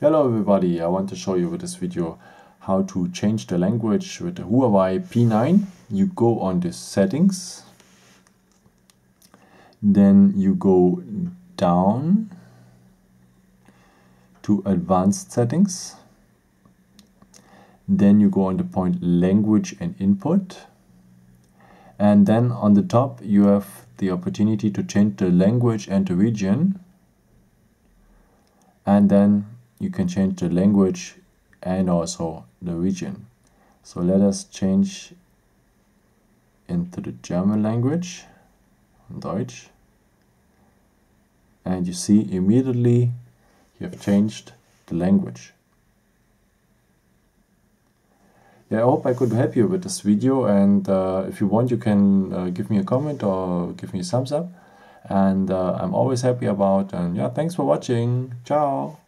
Hello everybody, I want to show you with this video how to change the language with the Huawei P9. You go on the settings, then you go down to advanced settings, then you go on the point language and input, and then on the top you have the opportunity to change the language and the region. And then you can change the language and also the region. So let us change into the German language, Deutsch. And you see immediately you have changed the language. Yeah, I hope I could help you with this video and uh, if you want you can uh, give me a comment or give me a thumbs up and uh, I'm always happy about and yeah thanks for watching ciao